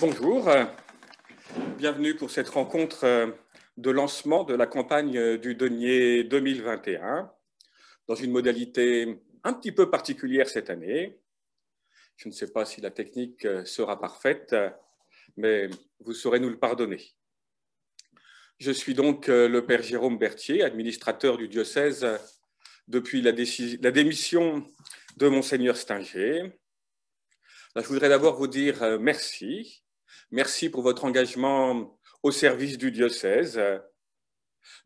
Bonjour, bienvenue pour cette rencontre de lancement de la campagne du denier 2021 dans une modalité un petit peu particulière cette année. Je ne sais pas si la technique sera parfaite, mais vous saurez nous le pardonner. Je suis donc le Père Jérôme Berthier, administrateur du diocèse depuis la, démission de Monseigneur Stinger. Je voudrais d'abord vous dire merci Merci pour votre engagement au service du diocèse.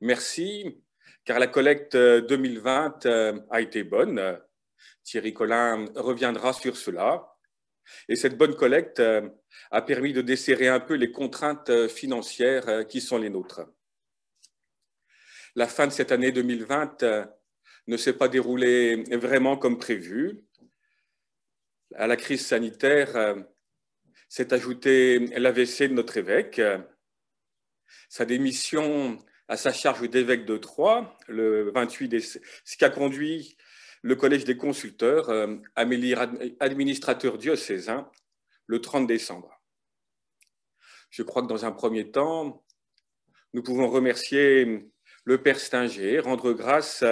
Merci, car la collecte 2020 euh, a été bonne. Thierry Collin reviendra sur cela. Et cette bonne collecte euh, a permis de desserrer un peu les contraintes financières euh, qui sont les nôtres. La fin de cette année 2020 ne s'est pas déroulée vraiment comme prévu. À la crise sanitaire, s'est ajouté l'AVC de notre évêque, sa démission à sa charge d'évêque de Troyes, le 28 décembre, ce qui a conduit le Collège des consulteurs euh, à m'élire administrateur diocésain le 30 décembre. Je crois que dans un premier temps, nous pouvons remercier le Père Stinger, rendre grâce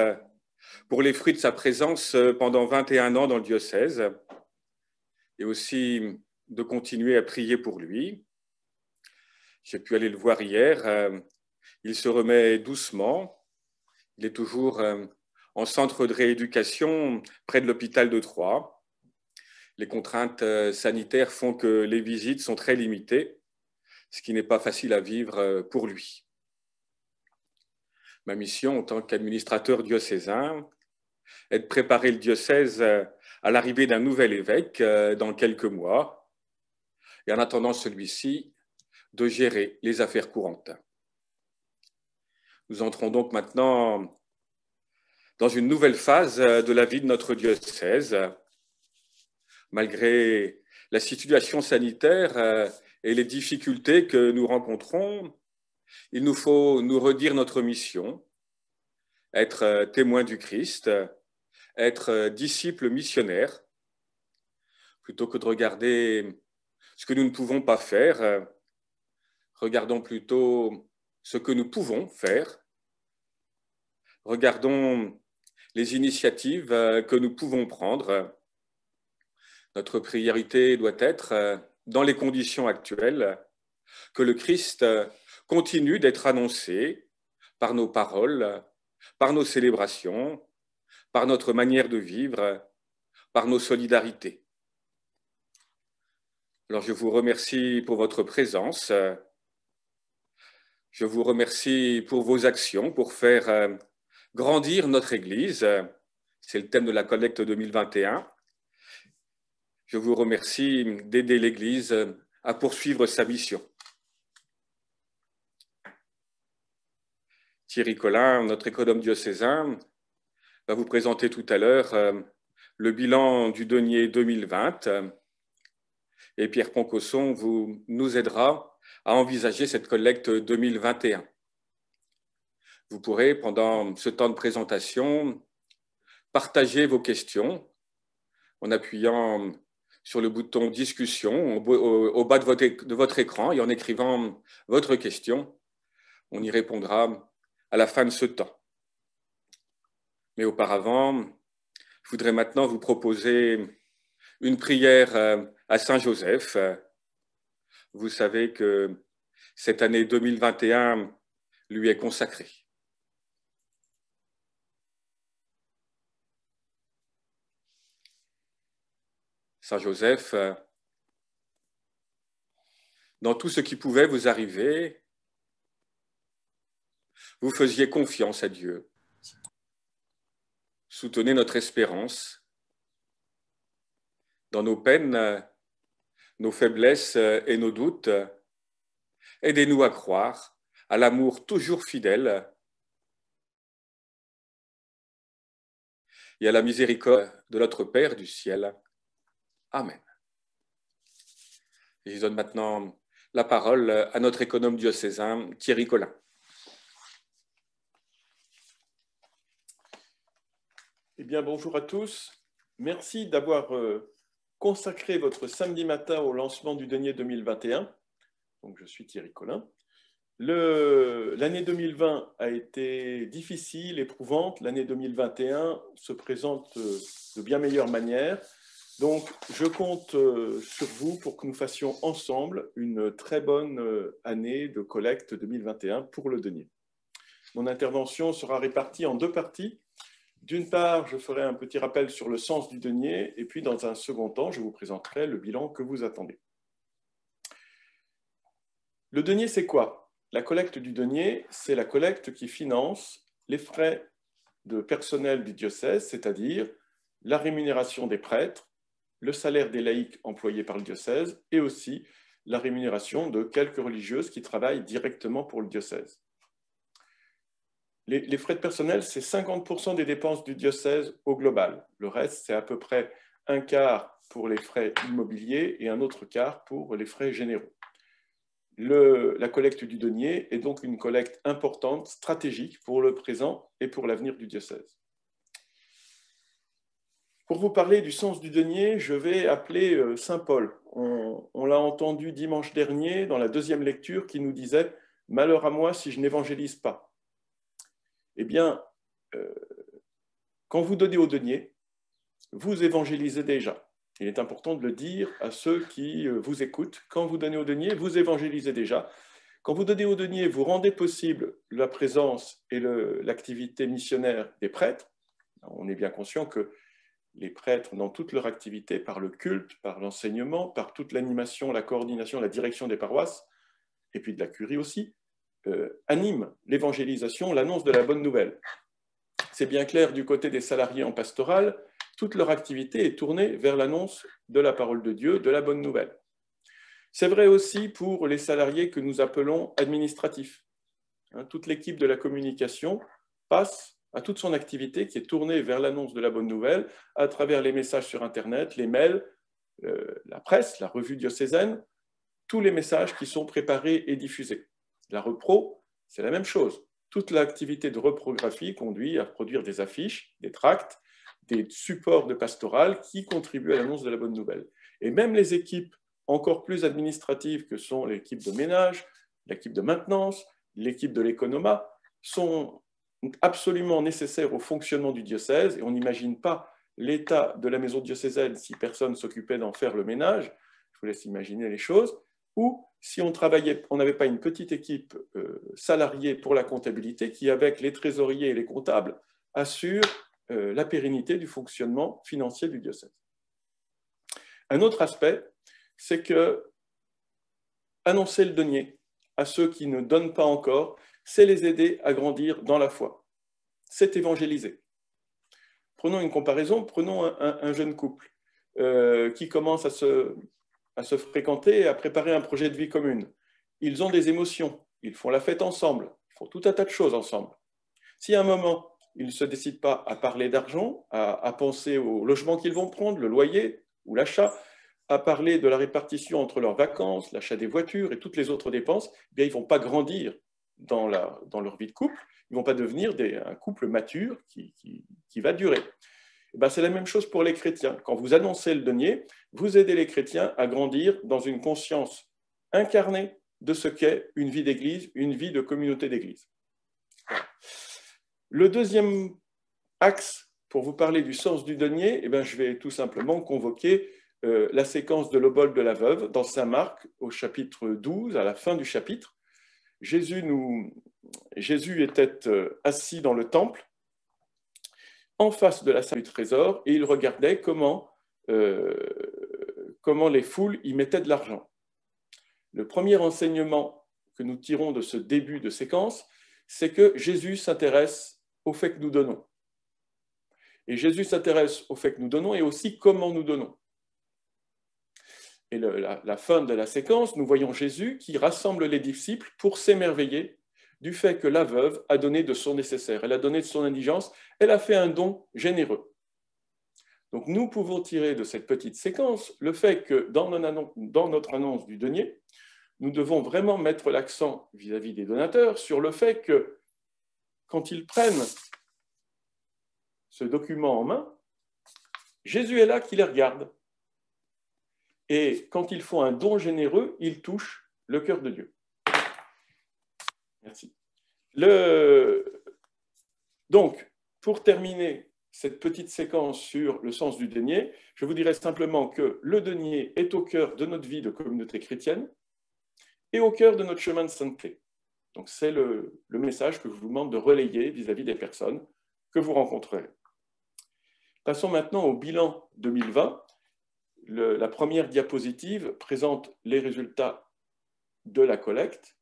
pour les fruits de sa présence pendant 21 ans dans le diocèse, et aussi de continuer à prier pour lui. J'ai pu aller le voir hier. Euh, il se remet doucement. Il est toujours euh, en centre de rééducation près de l'hôpital de Troyes. Les contraintes euh, sanitaires font que les visites sont très limitées, ce qui n'est pas facile à vivre pour lui. Ma mission en tant qu'administrateur diocésain est de préparer le diocèse à l'arrivée d'un nouvel évêque dans quelques mois et en attendant celui-ci de gérer les affaires courantes. Nous entrons donc maintenant dans une nouvelle phase de la vie de notre diocèse. Malgré la situation sanitaire euh, et les difficultés que nous rencontrons, il nous faut nous redire notre mission, être témoin du Christ, être disciple missionnaire, plutôt que de regarder ce que nous ne pouvons pas faire. Euh, regardons plutôt ce que nous pouvons faire. Regardons les initiatives euh, que nous pouvons prendre. Notre priorité doit être, euh, dans les conditions actuelles, que le Christ continue d'être annoncé par nos paroles, par nos célébrations, par notre manière de vivre, par nos solidarités. Alors je vous remercie pour votre présence. Je vous remercie pour vos actions, pour faire euh, grandir notre Église. C'est le thème de la collecte 2021. Je vous remercie d'aider l'Église à poursuivre sa mission. Thierry Collin, notre économe diocésain, va vous présenter tout à l'heure euh, le bilan du denier 2020 et Pierre Poncosson vous, nous aidera à envisager cette collecte 2021. Vous pourrez, pendant ce temps de présentation, partager vos questions en appuyant sur le bouton discussion au, bas de votre, de votre écran et en écrivant votre question. On y répondra à la fin de ce temps. Mais auparavant, je voudrais maintenant vous proposer une prière euh, à Saint Joseph. Vous savez que cette année 2021 lui est consacrée. Saint Joseph, dans tout ce qui pouvait vous arriver, vous faisiez confiance à Dieu. Soutenez notre espérance dans nos peines, nos faiblesses et nos doutes. Aidez-nous à croire à l'amour toujours fidèle et à la miséricorde de notre Père du ciel. Amen. je donne maintenant la parole à notre économe diocésain Thierry Collin. Eh bien, bonjour à tous. Merci d'avoir euh, consacrez votre samedi matin au lancement du denier 2021. Donc, je suis Thierry Collin. L'année 2020 a été difficile, éprouvante. L'année 2021 se présente euh, de bien meilleure manière. Donc, je compte euh, sur vous pour que nous fassions ensemble une très bonne année de collecte 2021 pour le denier. Mon intervention sera répartie en deux parties. D'une part, je ferai un petit rappel sur le sens du denier, et puis dans un second temps, je vous présenterai le bilan que vous attendez. Le denier, c'est quoi? La collecte du denier, c'est la collecte qui finance les frais de personnel du diocèse, c'est-à-dire la rémunération des prêtres, le salaire des laïcs employés par le diocèse, et aussi la rémunération de quelques religieuses qui travaillent directement pour le diocèse. Les, frais de personnel, c'est 50% des dépenses du diocèse au global. Le reste, c'est à peu près un quart pour les frais immobiliers et un autre quart pour les frais généraux. la collecte du denier est donc une collecte importante, stratégique pour le présent et pour l'avenir du diocèse. Pour vous parler du sens du denier, je vais appeler euh, Saint Paul. On, l'a entendu dimanche dernier dans la deuxième lecture qui nous disait Malheur à moi si je n'évangélise pas eh bien, euh, quand vous donnez au denier, vous évangélisez déjà. Il est important de le dire à ceux qui euh, vous écoutent. Quand vous donnez au denier, vous évangélisez déjà. Quand vous donnez au denier, vous rendez possible la présence et l'activité missionnaire des prêtres. On est bien conscient que les prêtres, dans toute leur activité, par le culte, par l'enseignement, par toute l'animation, la coordination, la direction des paroisses, et puis de la curie aussi, euh, anime l'évangélisation, l'annonce de la bonne nouvelle. C'est bien clair du côté des salariés en pastoral, toute leur activité est tournée vers l'annonce de la parole de Dieu, de la bonne nouvelle. C'est vrai aussi pour les salariés que nous appelons administratifs. Hein, toute l'équipe de la communication passe à toute son activité qui est tournée vers l'annonce de la bonne nouvelle à travers les messages sur Internet, les mails, euh, la presse, la revue diocésaine, tous les messages qui sont préparés et diffusés. La repro, c'est la même chose. Toute l'activité de reprographie conduit à produire des affiches, des tracts, des supports de pastoral qui contribuent à l'annonce de la bonne nouvelle. Et même les équipes encore plus administratives que sont l'équipe de ménage, l'équipe de maintenance, l'équipe de l'économa, sont absolument nécessaires au fonctionnement du diocèse et on n'imagine pas l'état de la maison diocésaine si personne s'occupait d'en faire le ménage. Je vous laisse imaginer les choses. Ou si on travaillait, on n'avait pas une petite équipe euh, salariée pour la comptabilité qui, avec les trésoriers et les comptables, assure euh, la pérennité du fonctionnement financier du diocèse. Un autre aspect, c'est que annoncer le denier à ceux qui ne donnent pas encore, c'est les aider à grandir dans la foi. C'est évangéliser. Prenons une comparaison, prenons un, jeune couple euh, qui commence à se à se fréquenter et à préparer un projet de vie commune. Ils ont des émotions, ils font la fête ensemble, ils font tout un tas de choses ensemble. Si à un moment, ils ne se décident pas à parler d'argent, à, penser au logement qu'ils vont prendre, le loyer ou l'achat, à parler de la répartition entre leurs vacances, l'achat des voitures et toutes les autres dépenses, eh bien, ils ne vont pas grandir dans, leur vie de couple, ils ne vont pas devenir un couple mature qui va durer. Eh ben, c'est la même chose pour les chrétiens. Quand vous annoncez le denier, vous aidez les chrétiens à grandir dans une conscience incarnée de ce qu'est une vie d'église, une vie de communauté d'église. Le deuxième axe pour vous parler du sens du denier, eh ben, je vais tout simplement convoquer euh, la séquence de l'obol de la veuve dans Saint Marc au chapitre 12, à la fin du chapitre. Jésus, était euh, assis dans le temple en face de la salle du trésor et il regardait comment, euh, comment les foules y mettaient de l'argent. Le premier enseignement que nous tirons de ce début de séquence, c'est que Jésus s'intéresse au fait que nous donnons. Et Jésus s'intéresse au fait que nous donnons et aussi comment nous donnons. Et la, fin de la séquence, nous voyons Jésus qui rassemble les disciples pour s'émerveiller du fait que la veuve a donné de son nécessaire, elle a donné de son indigence, elle a fait un don généreux. Donc nous pouvons tirer de cette petite séquence le fait que dans notre annonce du denier, nous devons vraiment mettre l'accent vis-à-vis des donateurs sur le fait que quand ils prennent ce document en main, Jésus est là qui les regarde. Et quand ils font un don généreux, ils touchent le cœur de Dieu. Merci. Donc, pour terminer cette petite séquence sur le sens du denier, je vous dirais simplement que le denier est au cœur de notre vie de communauté chrétienne et au cœur de notre chemin de sainteté. Donc c'est le, message que je vous demande de relayer vis-à-vis des personnes que vous rencontrerez. Passons maintenant au bilan 2020. la première diapositive présente les résultats de la collecte.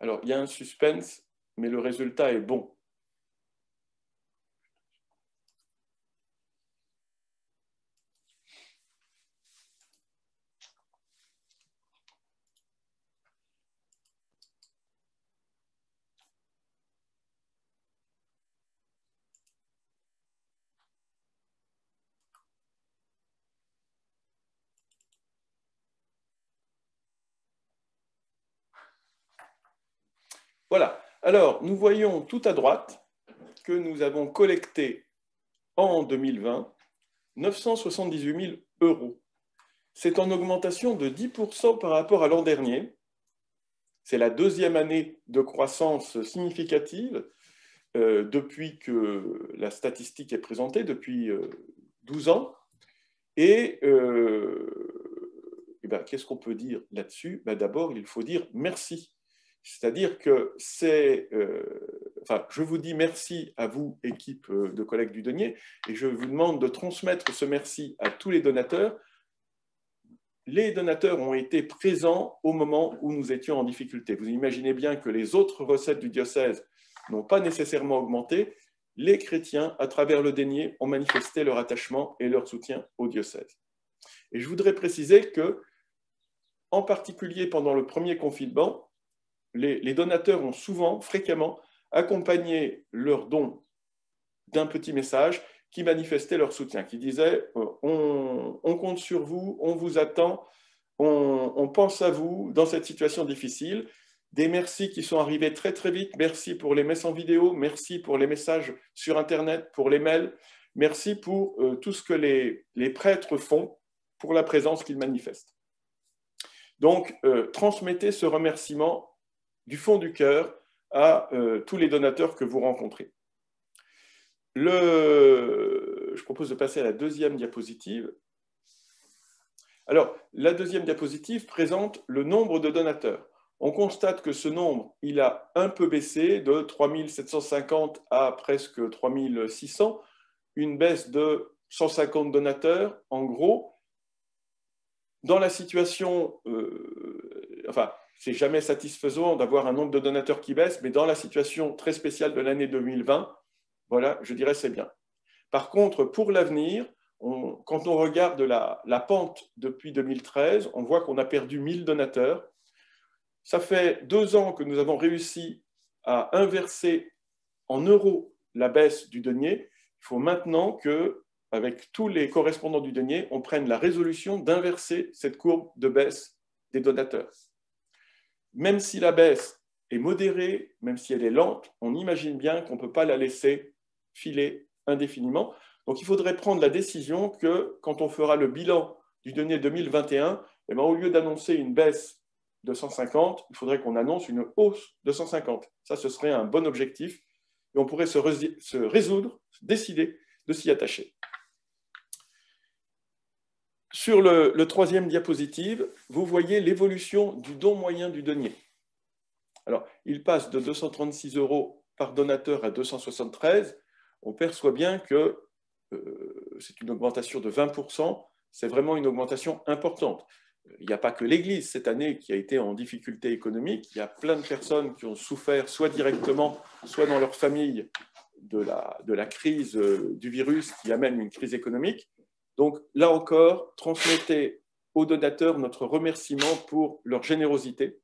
Alors, il y a un suspense, mais le résultat est bon. Voilà. Alors, nous voyons tout à droite que nous avons collecté en 2020 978 000 euros. C'est en augmentation de 10% par rapport à l'an dernier. C'est la deuxième année de croissance significative euh, depuis que la statistique est présentée, depuis 12 euh, ans. Et, euh, eh ben, qu'est-ce qu'on peut dire là-dessus? Ben, D'abord, il faut dire merci c'est-à-dire que c'est, euh, enfin, je vous dis merci à vous, équipe euh, de collègues du Denier, et je vous demande de transmettre ce merci à tous les donateurs. Les donateurs ont été présents au moment où nous étions en difficulté. Vous imaginez bien que les autres recettes du diocèse n'ont pas nécessairement augmenté. Les chrétiens, à travers le Denier, ont manifesté leur attachement et leur soutien au diocèse. Et je voudrais préciser que, en particulier pendant le premier confinement, les, donateurs ont souvent, fréquemment, accompagné leur don d'un petit message qui manifestait leur soutien, qui disait euh, on, compte sur vous, on vous attend, on, pense à vous dans cette situation difficile. Des merci qui sont arrivés très très vite. Merci pour les messes en vidéo, merci pour les messages sur Internet, pour les mails, merci pour euh, tout ce que les, prêtres font pour la présence qu'ils manifestent. Donc, euh, transmettez ce remerciement du fond du cœur à euh, tous les donateurs que vous rencontrez. Je propose de passer à la deuxième diapositive. Alors, la deuxième diapositive présente le nombre de donateurs. On constate que ce nombre, il a un peu baissé de 3750 à presque 3600, une baisse de 150 donateurs, en gros. Dans la situation, euh, enfin, c'est jamais satisfaisant d'avoir un nombre de donateurs qui baisse, mais dans la situation très spéciale de l'année 2020, voilà, je dirais c'est bien. Par contre, pour l'avenir, quand on regarde la, la, pente depuis 2013, on voit qu'on a perdu 1000 donateurs. Ça fait deux ans que nous avons réussi à inverser en euros la baisse du denier. Il faut maintenant que, avec tous les correspondants du denier, on prenne la résolution d'inverser cette courbe de baisse des donateurs même si la baisse est modérée, même si elle est lente, on imagine bien qu'on ne peut pas la laisser filer indéfiniment. Donc il faudrait prendre la décision que quand on fera le bilan du denier 2021, eh ben, au lieu d'annoncer une baisse de 150, il faudrait qu'on annonce une hausse de 150. Ça, ce serait un bon objectif et on pourrait se, résoudre, décider de s'y attacher. Sur le, troisième diapositive, vous voyez l'évolution du don moyen du denier. Alors, il passe de 236 euros par donateur à 273. On perçoit bien que euh, c'est une augmentation de 20%. C'est vraiment une augmentation importante. Il n'y a pas que l'Église cette année qui a été en difficulté économique. Il y a plein de personnes qui ont souffert, soit directement, soit dans leur famille, de la, crise euh, du virus qui amène une crise économique. Donc là encore, transmettez aux donateurs notre remerciement pour leur générosité.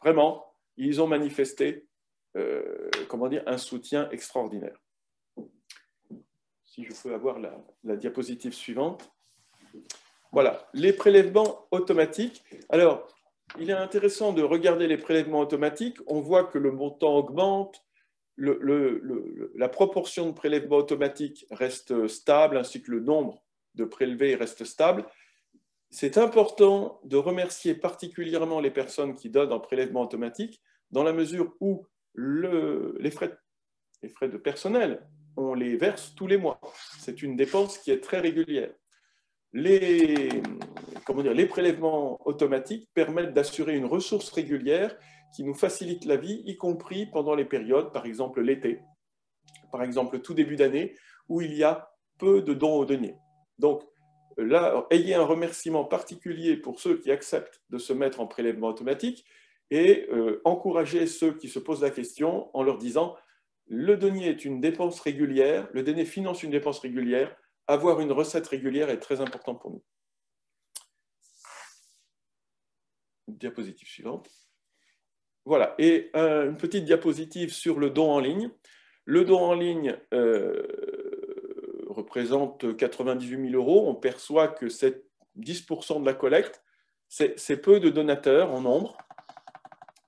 Vraiment, ils ont manifesté euh, comment dire, un soutien extraordinaire. Si je peux avoir la, la diapositive suivante. Voilà, les prélèvements automatiques. Alors, il est intéressant de regarder les prélèvements automatiques. On voit que le montant augmente, la proportion de prélèvements automatiques reste stable, ainsi que le nombre de prélevés reste stable. C'est important de remercier particulièrement les personnes qui donnent en prélèvement automatique, dans la mesure où les, frais, de personnel, on les verse tous les mois. C'est une dépense qui est très régulière. Les, comment dire, les prélèvements automatiques permettent d'assurer une ressource régulière qui nous facilite la vie, y compris pendant les périodes, par exemple l'été, par exemple tout début d'année, où il y a peu de dons aux deniers. Donc là, ayez un remerciement particulier pour ceux qui acceptent de se mettre en prélèvement automatique et euh, encouragez ceux qui se posent la question en leur disant le denier est une dépense régulière, le denier finance une dépense régulière, avoir une recette régulière est très important pour nous. Diapositive suivante. Voilà, et une petite diapositive sur le don en ligne. Le don en ligne euh, représente 98 000 euros. On perçoit que c'est 10% de la collecte. C'est peu de donateurs en nombre.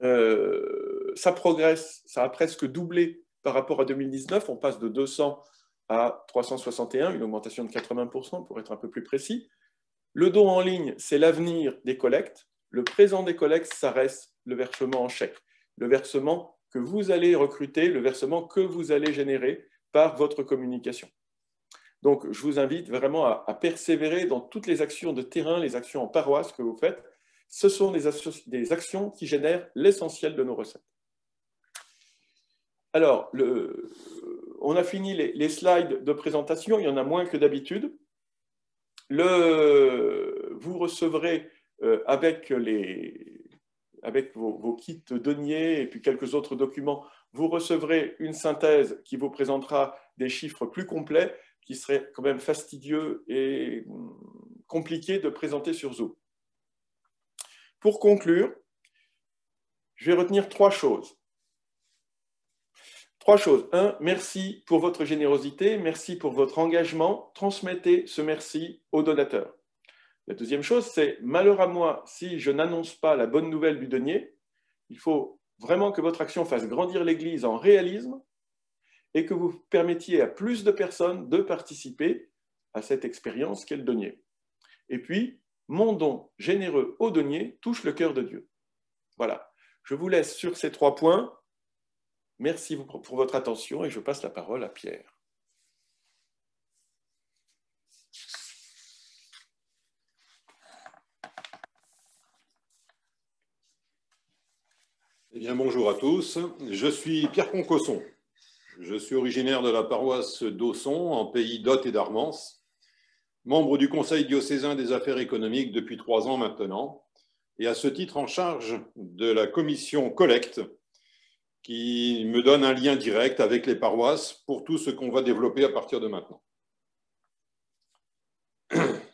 Euh, ça progresse, ça a presque doublé par rapport à 2019. On passe de 200 à 361, une augmentation de 80% pour être un peu plus précis. Le don en ligne, c'est l'avenir des collectes. Le présent des collectes, ça reste le versement en chèque. Le versement que vous allez recruter, le versement que vous allez générer par votre communication. Donc, je vous invite vraiment à, persévérer dans toutes les actions de terrain, les actions en paroisse que vous faites. Ce sont des, actions qui génèrent l'essentiel de nos recettes. Alors, on a fini les, slides de présentation, il y en a moins que d'habitude. Vous recevrez euh, avec vos, vos, kits deniers et puis quelques autres documents, vous recevrez une synthèse qui vous présentera des chiffres plus complets qui seraient quand même fastidieux et hum, compliqués de présenter sur Zoom. Pour conclure, je vais retenir trois choses. Trois choses. Un, merci pour votre générosité, merci pour votre engagement. Transmettez ce merci aux donateurs. La deuxième chose, c'est malheur à moi si je n'annonce pas la bonne nouvelle du denier. Il faut vraiment que votre action fasse grandir l'Église en réalisme et que vous permettiez à plus de personnes de participer à cette expérience qu'est le denier. Et puis, mon don généreux au denier touche le cœur de Dieu. Voilà. Je vous laisse sur ces trois points. Merci pour votre attention et je passe la parole à Pierre. Eh bien, bonjour à tous. Je suis Pierre Concosson. Je suis originaire de la paroisse d'Ausson, en pays d'Hôte et d'Armance, membre du Conseil diocésain des affaires économiques depuis trois ans maintenant, et à ce titre en charge de la commission collecte qui me donne un lien direct avec les paroisses pour tout ce qu'on va développer à partir de maintenant.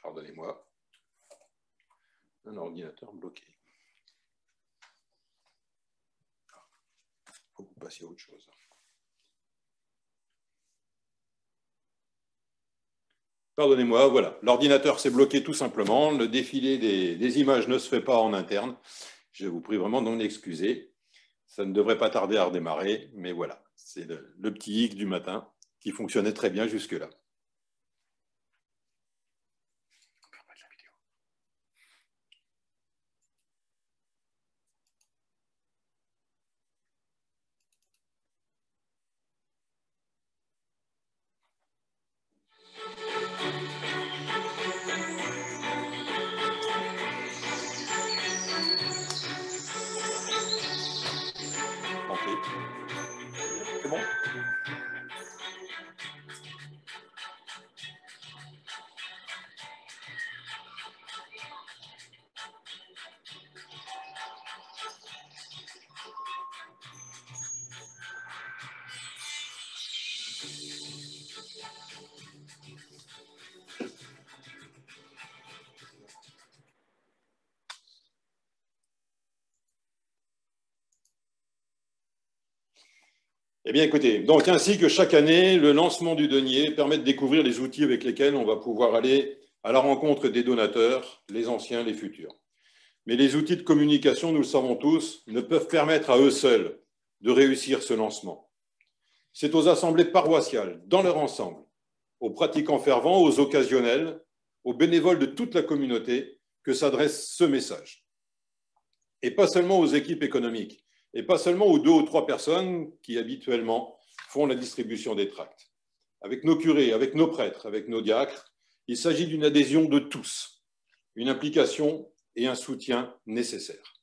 Pardonnez-moi. Ordinateur bloqué. Il faut que à autre chose. Pardonnez-moi, voilà. L'ordinateur s'est bloqué tout simplement. Le défilé des, images ne se fait pas en interne. Je vous prie vraiment d'en excuser. Ça ne devrait pas tarder à redémarrer, mais voilà. C'est le petit hic du matin qui fonctionnait très bien jusque-là. Eh bien, écoutez, donc ainsi que chaque année, le lancement du denier permet de découvrir les outils avec lesquels on va pouvoir aller à la rencontre des donateurs, les anciens, les futurs. Mais les outils de communication, nous le savons tous, ne peuvent permettre à eux seuls de réussir ce lancement. C'est aux assemblées paroissiales, dans leur ensemble, aux pratiquants fervents, aux occasionnels, aux bénévoles de toute la communauté que s'adresse ce message. Et pas seulement aux équipes économiques, et pas seulement aux deux ou trois personnes qui habituellement font la distribution des tracts. Avec nos curés, avec nos prêtres, avec nos diacres, il s'agit d'une adhésion de tous, une implication et un soutien nécessaires.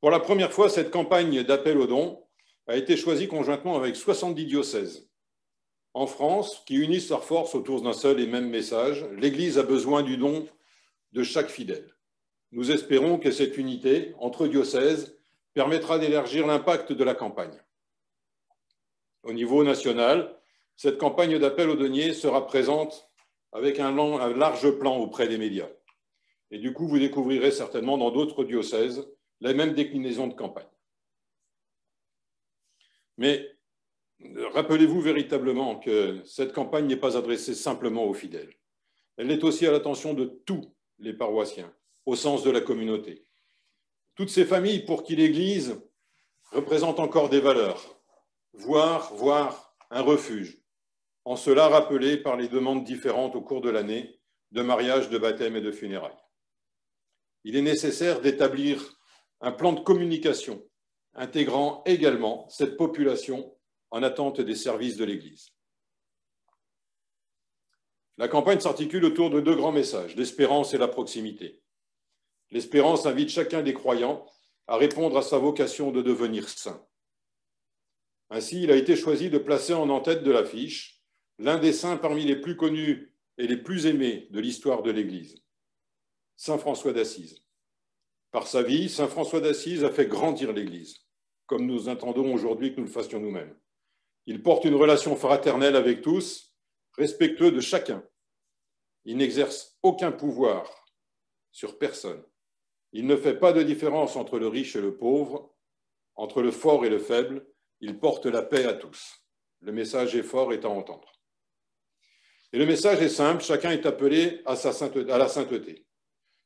Pour la première fois, cette campagne d'appel aux dons a été choisie conjointement avec 70 diocèses. En France, qui unissent leurs forces autour d'un seul et même message, l'Église a besoin du don de chaque fidèle. Nous espérons que cette unité entre diocèses permettra d'élargir l'impact de la campagne. Au niveau national, cette campagne d'appel aux deniers sera présente avec un, large plan auprès des médias. Et du coup, vous découvrirez certainement dans d'autres diocèses la même déclinaison de campagne. Mais rappelez-vous véritablement que cette campagne n'est pas adressée simplement aux fidèles. Elle est aussi à l'attention de tous les paroissiens, au sens de la communauté. Toutes ces familles pour qui l'Église représente encore des valeurs, voire, voire un refuge, en cela rappelé par les demandes différentes au cours de l'année de mariage, de baptême et de funérailles. Il est nécessaire d'établir un plan de communication intégrant également cette population en attente des services de l'Église. La campagne s'articule autour de deux grands messages, l'espérance et la proximité. L'espérance invite chacun des croyants à répondre à sa vocation de devenir saint. Ainsi, il a été choisi de placer en en-tête de l'affiche l'un des saints parmi les plus connus et les plus aimés de l'histoire de l'Église, Saint François d'Assise. Par sa vie, Saint François d'Assise a fait grandir l'Église, comme nous attendons aujourd'hui que nous le fassions nous-mêmes. Il porte une relation fraternelle avec tous, respectueux de chacun. Il n'exerce aucun pouvoir sur personne. Il ne fait pas de différence entre le riche et le pauvre, entre le fort et le faible. Il porte la paix à tous. Le message est fort et à entendre. Et le message est simple, chacun est appelé à, à la sainteté.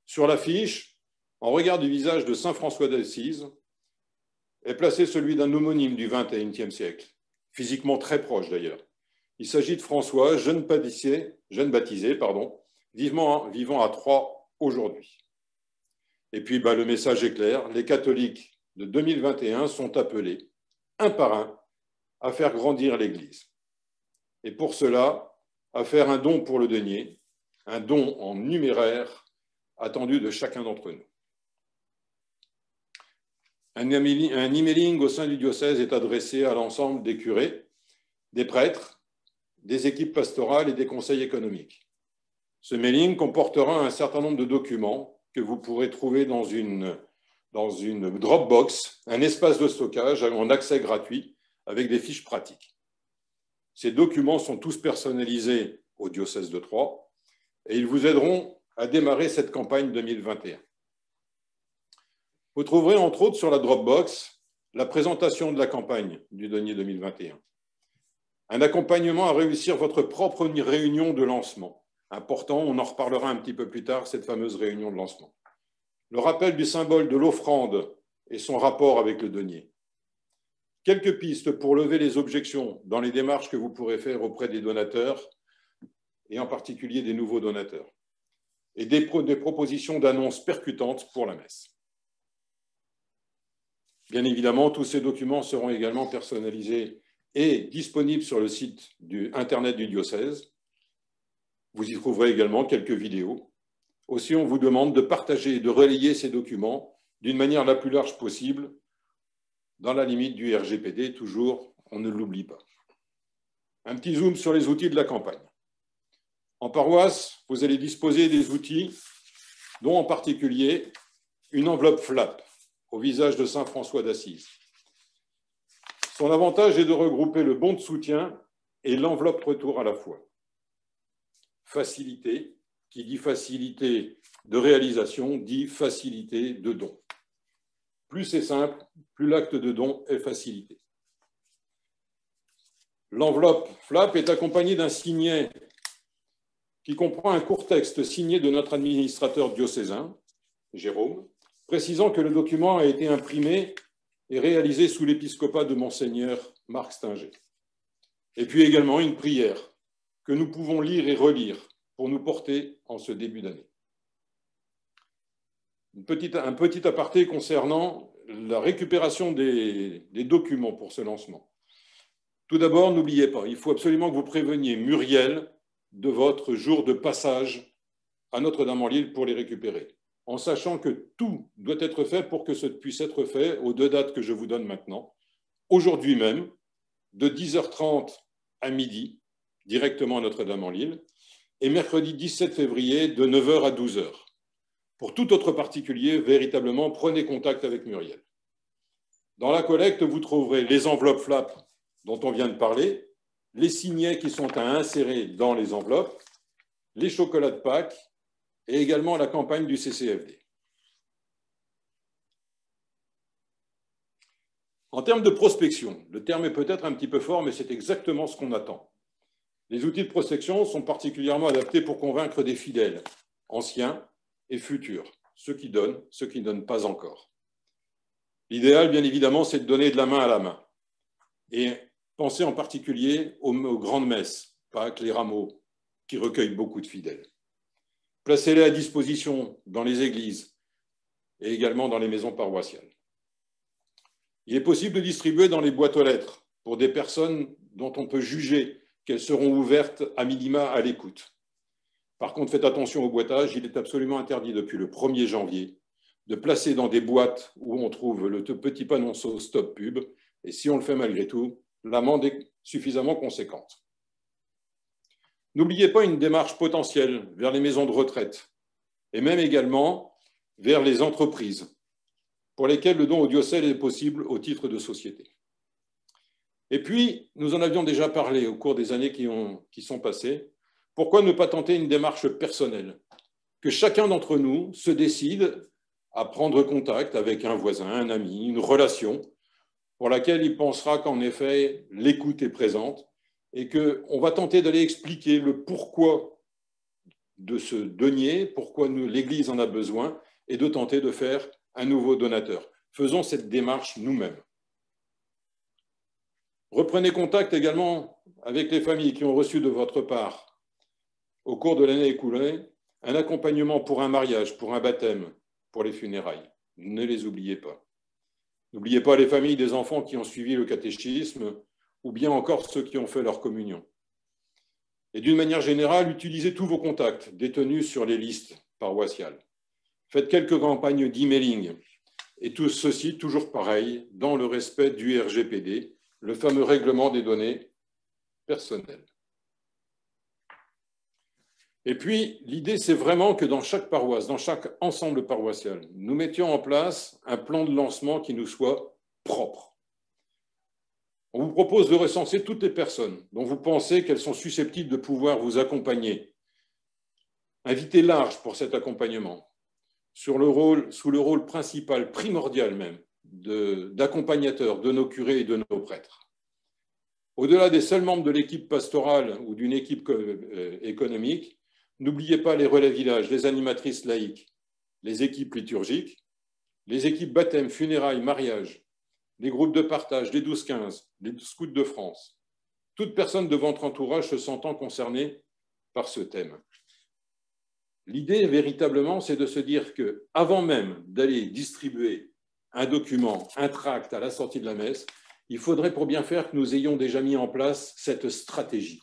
Sur l'affiche, en regard du visage de Saint François d'Assise, est placé celui d'un homonyme du XXIe siècle, physiquement très proche d'ailleurs. Il s'agit de François, jeune baptisé, jeune baptisé pardon, vivant, vivant à Troyes aujourd'hui. Et puis bah, le message est clair, les catholiques de 2021 sont appelés, un par un, à faire grandir l'Église. Et pour cela, à faire un don pour le denier, un don en numéraire attendu de chacun d'entre nous. Un emailing au sein du diocèse est adressé à l'ensemble des curés, des prêtres, des équipes pastorales et des conseils économiques. Ce mailing comportera un certain nombre de documents que vous pourrez trouver dans une, dans une Dropbox, un espace de stockage en accès gratuit avec des fiches pratiques. Ces documents sont tous personnalisés au diocèse de Troyes et ils vous aideront à démarrer cette campagne 2021. Vous trouverez entre autres sur la Dropbox la présentation de la campagne du denier 2021, un accompagnement à réussir votre propre réunion de lancement. Important, on en reparlera un petit peu plus tard, cette fameuse réunion de lancement. Le rappel du symbole de l'offrande et son rapport avec le denier. Quelques pistes pour lever les objections dans les démarches que vous pourrez faire auprès des donateurs, et en particulier des nouveaux donateurs, et des, propositions d'annonces percutantes pour la messe. Bien évidemment, tous ces documents seront également personnalisés et disponibles sur le site Internet du diocèse. Vous y trouverez également quelques vidéos. Aussi, on vous demande de partager et de relayer ces documents d'une manière la plus large possible dans la limite du RGPD, toujours, on ne l'oublie pas. Un petit zoom sur les outils de la campagne. En paroisse, vous allez disposer des outils, dont en particulier une enveloppe FLAP au visage de Saint François d'Assise. Son avantage est de regrouper le bon de soutien et l'enveloppe retour à la fois. Facilité, qui dit facilité de réalisation, dit facilité de don. Plus c'est simple, plus l'acte de don est facilité. L'enveloppe FLAP est accompagnée d'un signet qui comprend un court texte signé de notre administrateur diocésain, Jérôme, précisant que le document a été imprimé et réalisé sous l'épiscopat de Monseigneur Marc Stinger. Et puis également une prière que nous pouvons lire et relire pour nous porter en ce début d'année. un petit aparté concernant la récupération des, documents pour ce lancement. Tout d'abord, n'oubliez pas, il faut absolument que vous préveniez Muriel de votre jour de passage à Notre-Dame-en-Lille pour les récupérer, en sachant que tout doit être fait pour que ce puisse être fait aux deux dates que je vous donne maintenant, aujourd'hui même, de 10h30 à midi, directement à Notre-Dame-en-Lille, et mercredi 17 février de 9h à 12h. Pour tout autre particulier, véritablement, prenez contact avec Muriel. Dans la collecte, vous trouverez les enveloppes FLAP dont on vient de parler, les signets qui sont à insérer dans les enveloppes, les chocolats de Pâques et également la campagne du CCFD. En termes de prospection, le terme est peut-être un petit peu fort, mais c'est exactement ce qu'on attend. Les outils de prospection sont particulièrement adaptés pour convaincre des fidèles, anciens et futurs, ceux qui donnent, ceux qui ne donnent pas encore. L'idéal, bien évidemment, c'est de donner de la main à la main. Et pensez en particulier aux, grandes messes, Pâques, les rameaux, qui recueillent beaucoup de fidèles. Placez-les à disposition dans les églises et également dans les maisons paroissiales. Il est possible de distribuer dans les boîtes aux lettres pour des personnes dont on peut juger qu'elles seront ouvertes à minima à l'écoute. Par contre, faites attention au boitage, il est absolument interdit depuis le 1er janvier de placer dans des boîtes où on trouve le petit panonceau stop pub, et si on le fait malgré tout, l'amende est suffisamment conséquente. N'oubliez pas une démarche potentielle vers les maisons de retraite et même également vers les entreprises pour lesquelles le don au diocèse est possible au titre de société. Et puis, nous en avions déjà parlé au cours des années qui, ont, qui sont passées, pourquoi ne pas tenter une démarche personnelle? Que chacun d'entre nous se décide à prendre contact avec un voisin, un ami, une relation, pour laquelle il pensera qu'en effet, l'écoute est présente et qu'on va tenter d'aller expliquer le pourquoi de ce denier, pourquoi l'Église en a besoin, et de tenter de faire un nouveau donateur. Faisons cette démarche nous-mêmes. Reprenez contact également avec les familles qui ont reçu de votre part, au cours de l'année écoulée, un accompagnement pour un mariage, pour un baptême, pour les funérailles. Ne les oubliez pas. N'oubliez pas les familles des enfants qui ont suivi le catéchisme ou bien encore ceux qui ont fait leur communion. Et d'une manière générale, utilisez tous vos contacts détenus sur les listes paroissiales. Faites quelques campagnes d'emailing et tout ceci toujours pareil dans le respect du RGPD, le fameux règlement des données personnelles. Et puis, l'idée, c'est vraiment que dans chaque paroisse, dans chaque ensemble paroissial, nous mettions en place un plan de lancement qui nous soit propre. On vous propose de recenser toutes les personnes dont vous pensez qu'elles sont susceptibles de pouvoir vous accompagner. Invitez large pour cet accompagnement, sur le rôle, sous le rôle principal, primordial même, d'accompagnateur de, de nos curés et de nos prêtres. Au-delà des seuls membres de l'équipe pastorale ou d'une équipe euh, économique, N'oubliez pas les relais villages, les animatrices laïques, les équipes liturgiques, les équipes baptême, funérailles, mariage, les groupes de partage, les 12-15, les scouts de France. Toute personne de votre entourage se sentant concernée par ce thème. L'idée, véritablement, c'est de se dire que, avant même d'aller distribuer un document, un tract à la sortie de la messe, il faudrait pour bien faire que nous ayons déjà mis en place cette stratégie.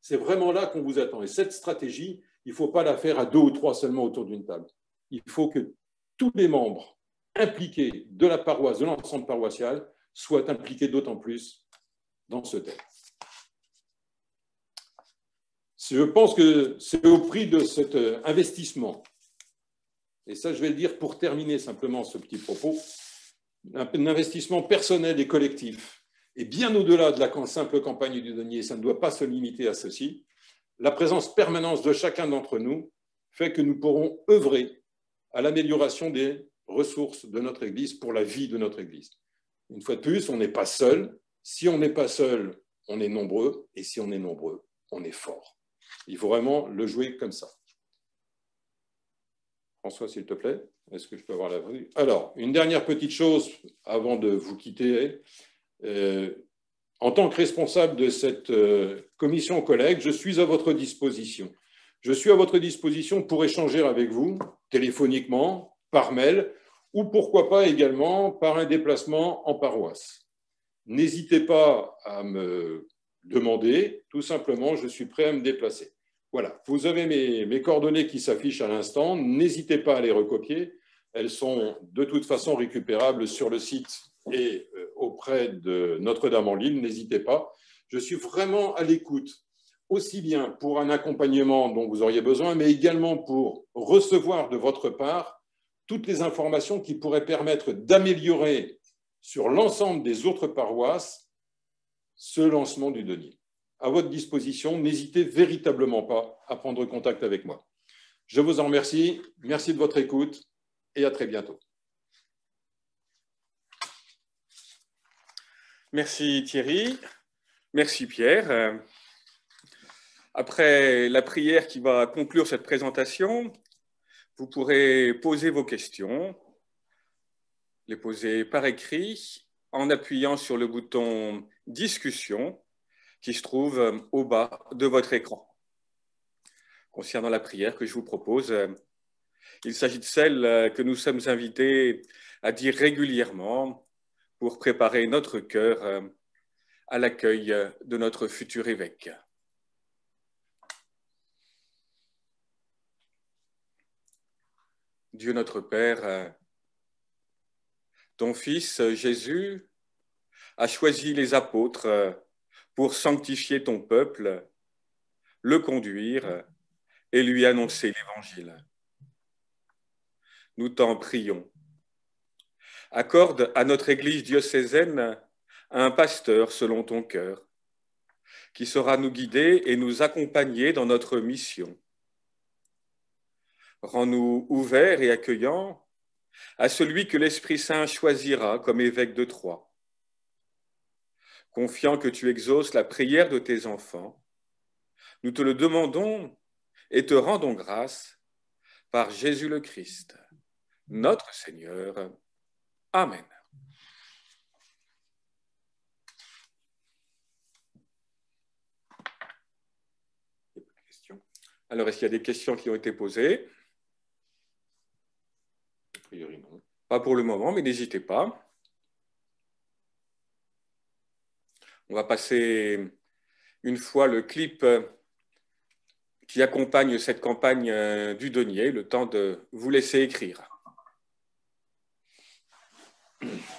C'est vraiment là qu'on vous attend. Et cette stratégie, il ne faut pas la faire à deux ou trois seulement autour d'une table. Il faut que tous les membres impliqués de la paroisse, de l'ensemble paroissial, soient impliqués d'autant plus dans ce thème. Je pense que c'est au prix de cet investissement, et ça je vais le dire pour terminer simplement ce petit propos, un investissement personnel et collectif, et bien au-delà de la simple campagne du denier, ça ne doit pas se limiter à ceci, la présence permanente de chacun d'entre nous fait que nous pourrons œuvrer à l'amélioration des ressources de notre Église pour la vie de notre Église. Une fois de plus, on n'est pas seul. Si on n'est pas seul, on est nombreux. Et si on est nombreux, on est fort. Il faut vraiment le jouer comme ça. François, s'il te plaît, est-ce que je peux avoir la vue Alors, une dernière petite chose avant de vous quitter. Euh, en tant que responsable de cette euh, commission collègue, je suis à votre disposition. Je suis à votre disposition pour échanger avec vous téléphoniquement, par mail, ou pourquoi pas également par un déplacement en paroisse. N'hésitez pas à me demander, tout simplement, je suis prêt à me déplacer. Voilà, vous avez mes, coordonnées qui s'affichent à l'instant, n'hésitez pas à les recopier, elles sont de toute façon récupérables sur le site et euh, auprès de Notre-Dame-en-Lille, n'hésitez pas. Je suis vraiment à l'écoute, aussi bien pour un accompagnement dont vous auriez besoin, mais également pour recevoir de votre part toutes les informations qui pourraient permettre d'améliorer sur l'ensemble des autres paroisses ce lancement du denier. À votre disposition, n'hésitez véritablement pas à prendre contact avec moi. Je vous en remercie, merci de votre écoute et à très bientôt. Merci Thierry, merci Pierre. Après la prière qui va conclure cette présentation, vous pourrez poser vos questions, les poser par écrit en appuyant sur le bouton Discussion qui se trouve au bas de votre écran. Concernant la prière que je vous propose, il s'agit de celle que nous sommes invités à dire régulièrement pour préparer notre cœur à l'accueil de notre futur évêque. Dieu notre Père, euh, ton Fils Jésus a choisi les apôtres euh, pour sanctifier ton peuple, le conduire et lui annoncer l'Évangile. Nous t'en prions. Accorde à notre Église diocésaine un pasteur selon ton cœur, qui saura nous guider et nous accompagner dans notre mission Rends-nous ouverts et accueillants à celui que l'Esprit Saint choisira comme évêque de Troyes. Confiant que tu exauces la prière de tes enfants, nous te le demandons et te rendons grâce par Jésus le Christ, notre Seigneur. Amen. Alors, est-ce qu'il y a des questions qui ont été posées? Pas pour le moment, mais n'hésitez pas. On va passer une fois le clip qui accompagne cette campagne euh, du denier, le temps de vous laisser écrire. Mm-hmm.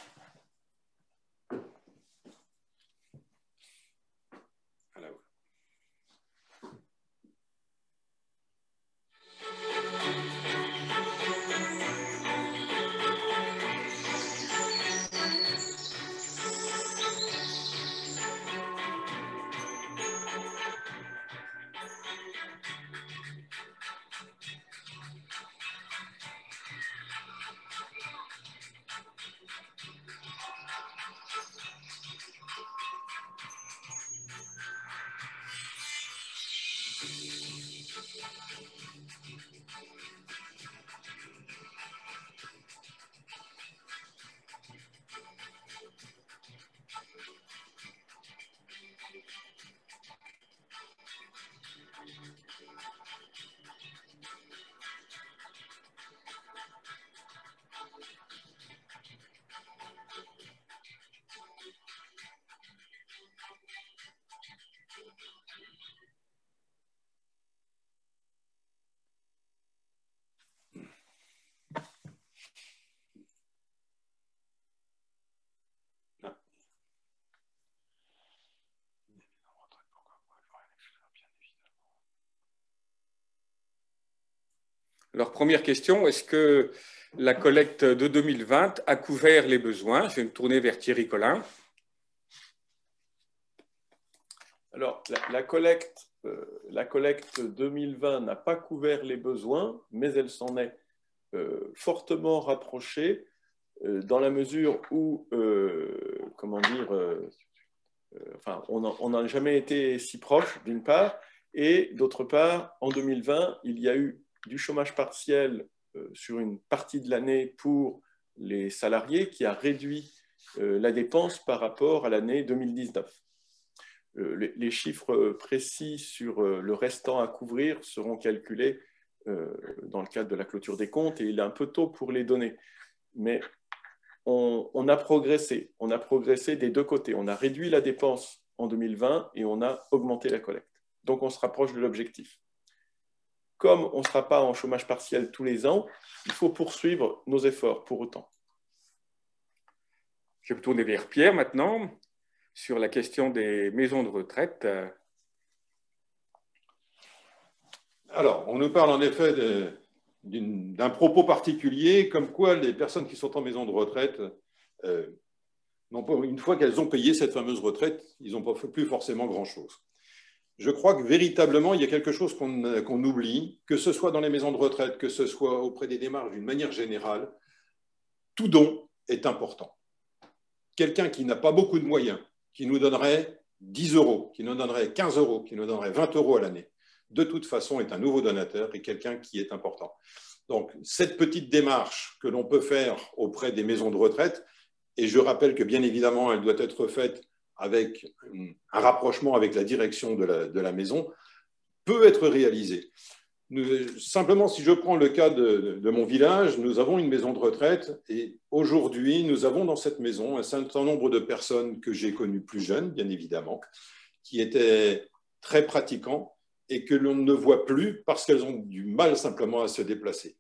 Alors, première question, est-ce que la collecte de 2020 a couvert les besoins? Je vais me tourner vers Thierry Collin. Alors, la, collecte, euh, la collecte 2020 n'a pas couvert les besoins, mais elle s'en est euh, fortement rapprochée euh, dans la mesure où, comment dire, enfin, on n'a jamais été si proche, d'une part, Et d'autre part, en 2020, il y a eu du chômage partiel euh, sur une partie de l'année pour les salariés qui a réduit euh, la dépense par rapport à l'année 2019. Euh, les chiffres précis sur le restant à couvrir seront calculés dans le cadre de la clôture des comptes et il est un peu tôt pour les donner. Mais on, on, a progressé. On a progressé des deux côtés. On a réduit la dépense en 2020 et on a augmenté la collecte. Donc on se rapproche de l'objectif. Comme on ne sera pas en chômage partiel tous les ans, il faut poursuivre nos efforts pour autant. Je vais me tourner vers Pierre maintenant sur la question des maisons de retraite. Alors, on nous parle en effet d'un propos particulier, comme quoi les personnes qui sont en maison de retraite, euh, une fois qu'elles ont payé cette fameuse retraite, ils n'ont pas fait plus forcément grand-chose. Je crois que véritablement, il y a quelque chose qu'on oublie, que ce soit dans les maisons de retraite, que ce soit auprès des démarches d'une manière générale, tout don est important quelqu'un qui n'a pas beaucoup de moyens, qui nous donnerait 10 euros, qui nous donnerait 15 euros, qui nous donnerait 20 euros à l'année, de toute façon est un nouveau donateur et quelqu'un qui est important. Donc, cette petite démarche que l'on peut faire auprès des maisons de retraite, et je rappelle que bien évidemment, elle doit être faite avec un rapprochement avec la direction de la, de maison, peut être réalisée simplement, si je prends le cas de, mon village, nous avons une maison de retraite et aujourd'hui, nous avons dans cette maison un certain nombre de personnes que j'ai connues plus jeunes, bien évidemment, qui étaient très pratiquants et que l'on ne voit plus parce qu'elles ont du mal simplement à se déplacer.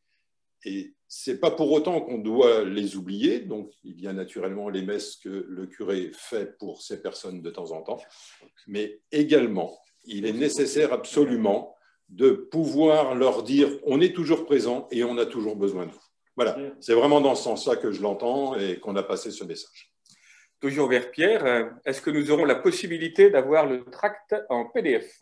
Et ce n'est pas pour autant qu'on doit les oublier. Donc, il y a naturellement les messes que le curé fait pour ces personnes de temps en temps. Mais également, il est nécessaire absolument de pouvoir leur dire on est toujours présent et on a toujours besoin de vous. Voilà, c'est vraiment dans ce sens-là que je l'entends et qu'on a passé ce message. Toujours vers Pierre, euh, est-ce que nous aurons la possibilité d'avoir le tract en PDF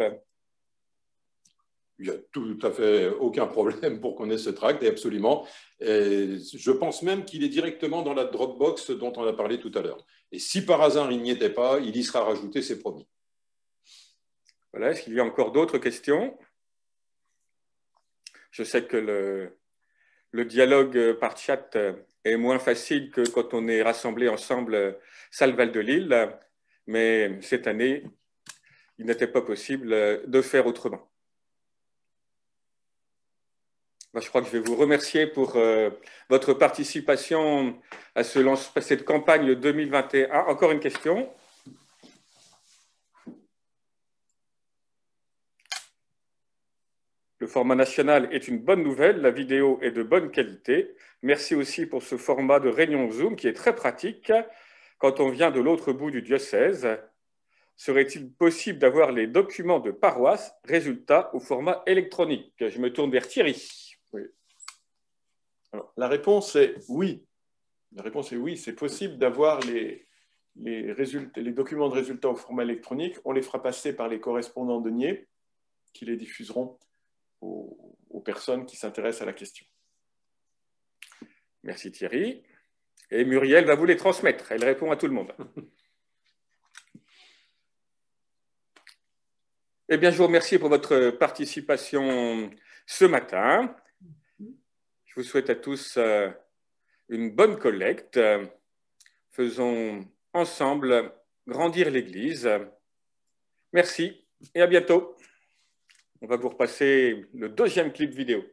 il n'y a tout à fait aucun problème pour qu'on ait ce tract, et absolument. Je pense même qu'il est directement dans la Dropbox dont on a parlé tout à l'heure. Et si par hasard il n'y était pas, il y sera rajouté, c'est promis. Voilà, est-ce qu'il y a encore d'autres questions? Je sais que le, dialogue par chat est moins facile que quand on est rassemblés ensemble salle Val de Lille, mais cette année, il n'était pas possible de faire autrement. Je crois que je vais vous remercier pour euh, votre participation à, ce, à cette campagne 2021. Encore une question Le format national est une bonne nouvelle, la vidéo est de bonne qualité. Merci aussi pour ce format de réunion Zoom qui est très pratique quand on vient de l'autre bout du diocèse. Serait-il possible d'avoir les documents de paroisse, résultats au format électronique Je me tourne vers Thierry. Oui. la réponse est oui. La réponse est oui, c'est possible d'avoir les, les, documents de résultats au format électronique. On les fera passer par les correspondants de qui les diffuseront aux, personnes qui s'intéressent à la question. Merci Thierry. Et Muriel va vous les transmettre. Elle répond à tout le monde. Eh bien, je vous remercie pour votre participation ce matin. Je vous souhaite à tous euh, une bonne collecte. Faisons ensemble grandir l'Église. Merci et à bientôt. On va vous repasser le deuxième clip vidéo.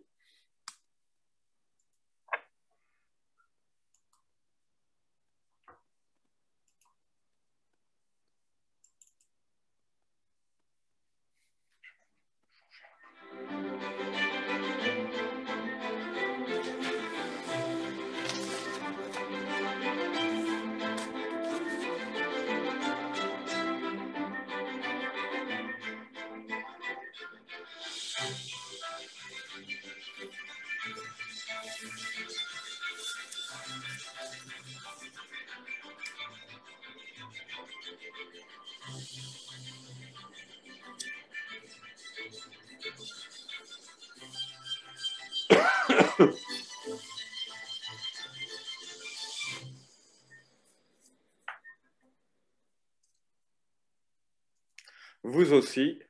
Vous aussi,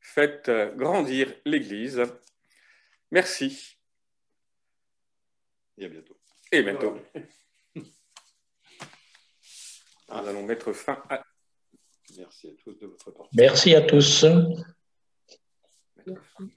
faites grandir l'Église. Merci. Et à bientôt. Et bientôt. Nous allons mettre fin à. Merci à tous de votre participation. Merci à tous. Fin.